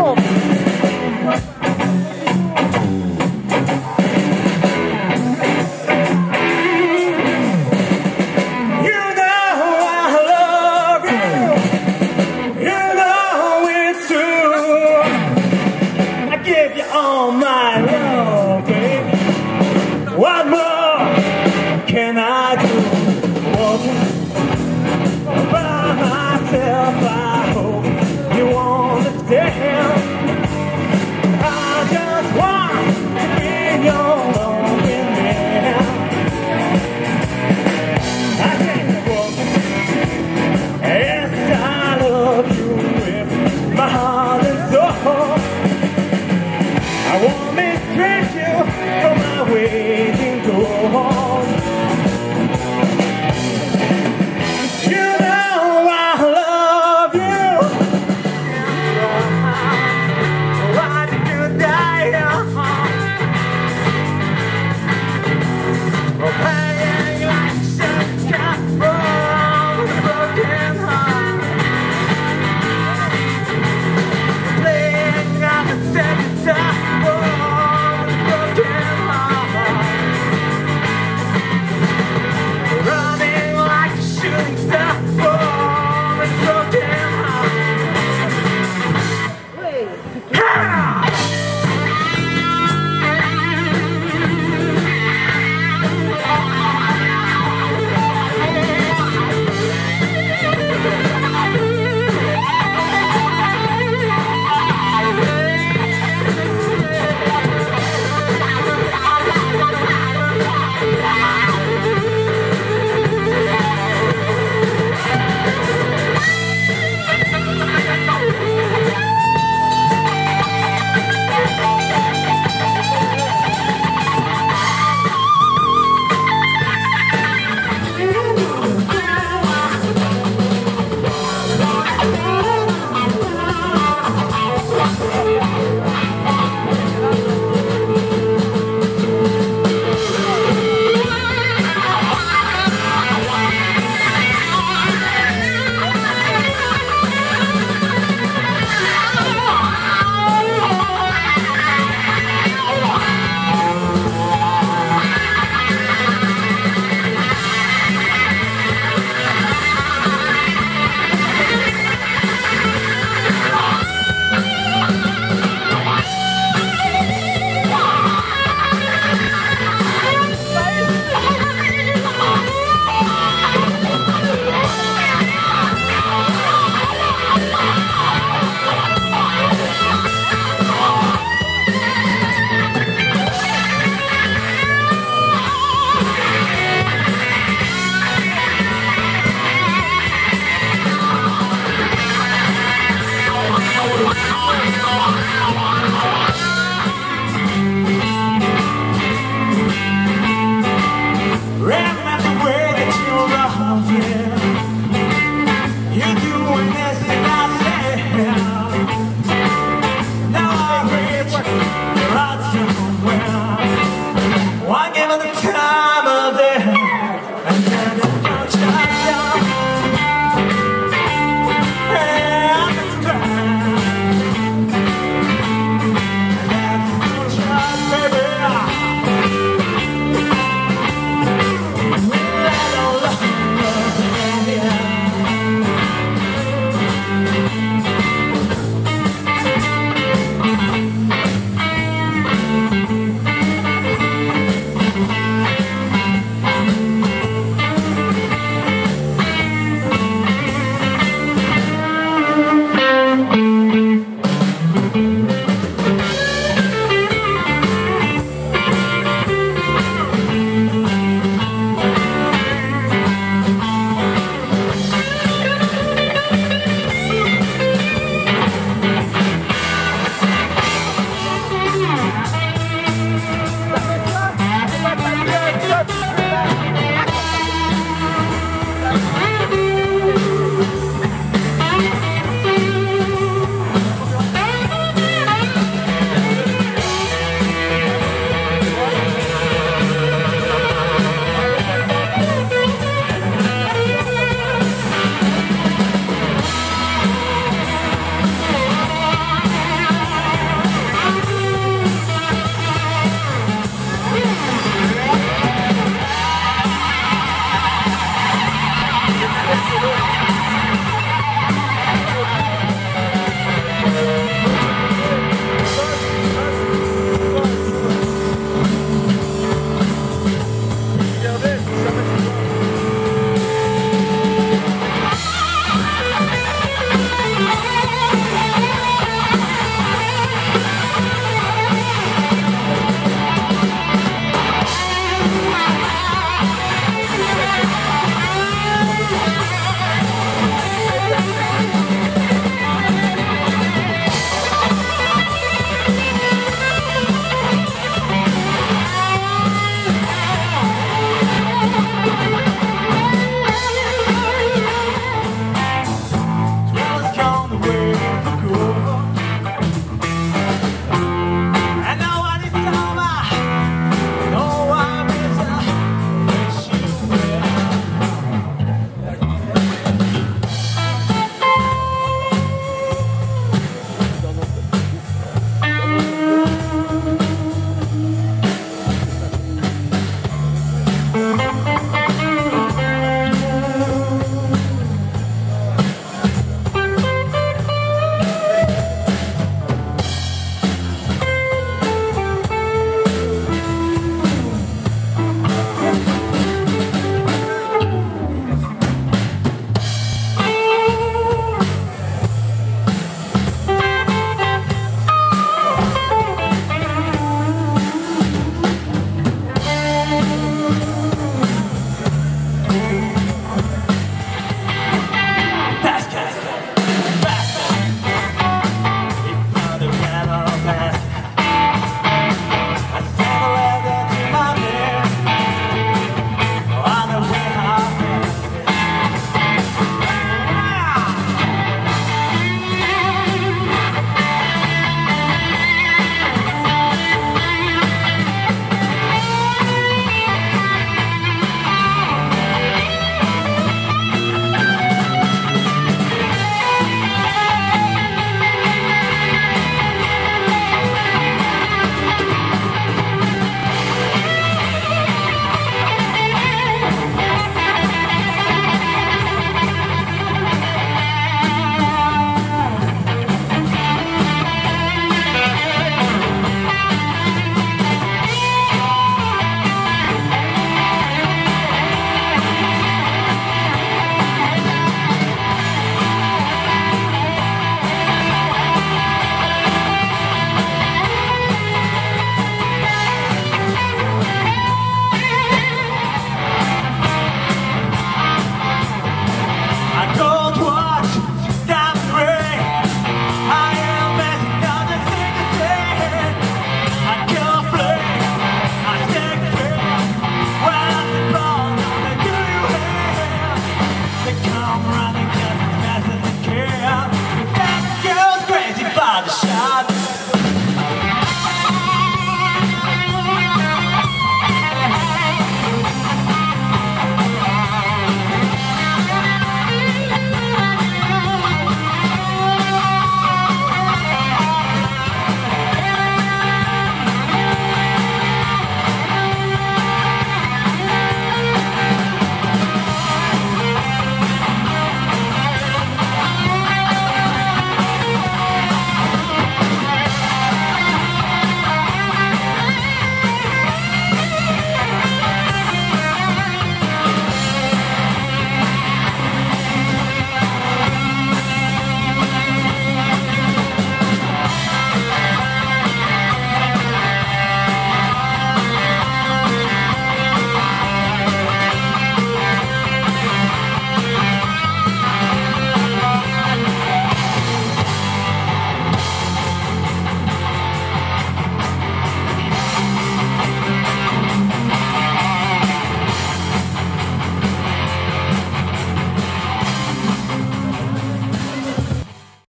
Oh. having the time of the